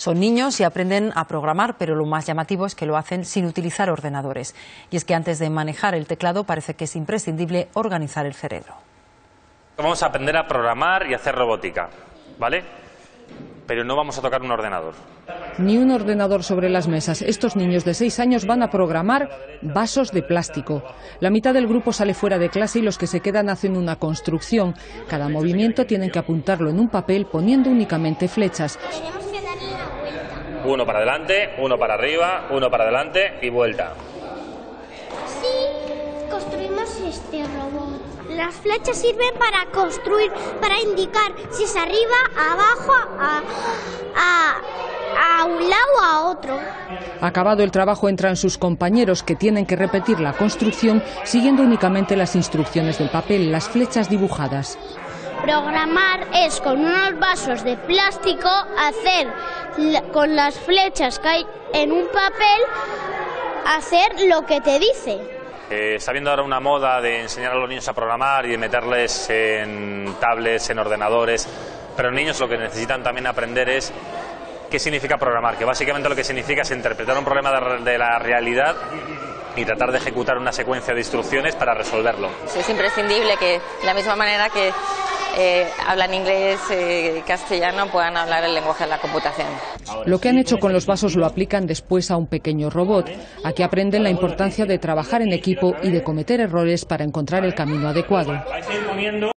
Son niños y aprenden a programar, pero lo más llamativo es que lo hacen sin utilizar ordenadores. Y es que antes de manejar el teclado parece que es imprescindible organizar el cerebro. Vamos a aprender a programar y hacer robótica, ¿vale? Pero no vamos a tocar un ordenador. Ni un ordenador sobre las mesas. Estos niños de seis años van a programar vasos de plástico. La mitad del grupo sale fuera de clase y los que se quedan hacen una construcción. Cada movimiento tienen que apuntarlo en un papel poniendo únicamente flechas. Tenemos que darle la vuelta. Uno para adelante, uno para arriba, uno para adelante y vuelta. Sí, construimos este robot. Las flechas sirven para construir, para indicar si es arriba, abajo, a, a, a un lado o a otro. Acabado el trabajo entran sus compañeros que tienen que repetir la construcción siguiendo únicamente las instrucciones del papel, las flechas dibujadas. Programar es con unos vasos de plástico hacer la- con las flechas que hay en un papel hacer lo que te dice. Eh, está habiendo ahora una moda de enseñar a los niños a programar y de meterles en tablets, en ordenadores, pero los niños lo que necesitan también aprender es qué significa programar, que básicamente lo que significa es interpretar un problema de, re- de la realidad y tratar de ejecutar una secuencia de instrucciones para resolverlo. Es imprescindible que, de la misma manera que eh, hablan inglés eh, castellano, puedan hablar el lenguaje de la computación. Lo que han hecho con los vasos lo aplican después a un pequeño robot. Aquí aprenden la importancia de trabajar en equipo y de cometer errores para encontrar el camino adecuado.